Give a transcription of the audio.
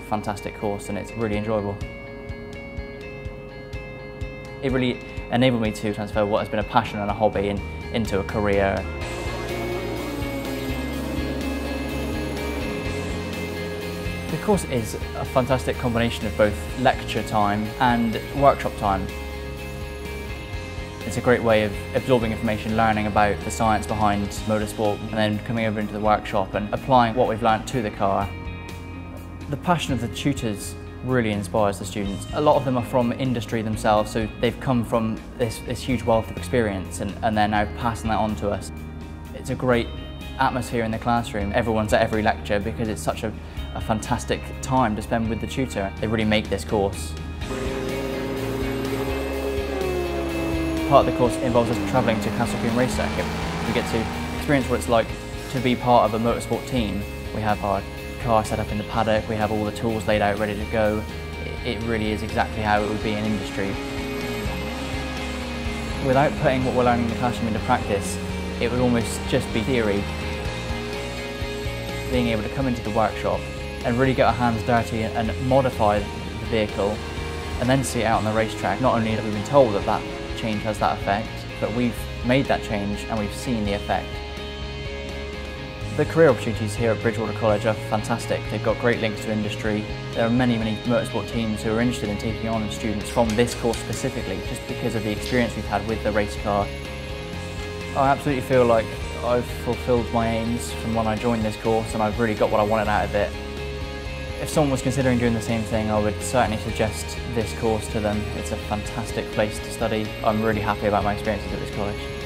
fantastic course and it's really enjoyable. It really enabled me to transfer what has been a passion and a hobby in, into a career. The course is a fantastic combination of both lecture time and workshop time. It's a great way of absorbing information, learning about the science behind motorsport and then coming over into the workshop and applying what we've learnt to the car. The passion of the tutors really inspires the students. A lot of them are from industry themselves, so they've come from this, this huge wealth of experience and, and they're now passing that on to us. It's a great atmosphere in the classroom. Everyone's at every lecture because it's such a, a fantastic time to spend with the tutor. They really make this course. Part of the course involves us travelling to Castle Race Circuit. We get to experience what it's like to be part of a motorsport team. We have our car set up in the paddock, we have all the tools laid out ready to go. It really is exactly how it would be in industry. Without putting what we're learning in the classroom into practice, it would almost just be theory. Being able to come into the workshop and really get our hands dirty and modify the vehicle and then see it out on the racetrack. Not only have we been told that that change has that effect, but we've made that change and we've seen the effect. The career opportunities here at Bridgwater College are fantastic. They've got great links to industry. There are many, many motorsport teams who are interested in taking on students from this course specifically, just because of the experience we've had with the race car. I absolutely feel like I've fulfilled my aims from when I joined this course and I've really got what I wanted out of it. If someone was considering doing the same thing, I would certainly suggest this course to them. It's a fantastic place to study. I'm really happy about my experiences at this college.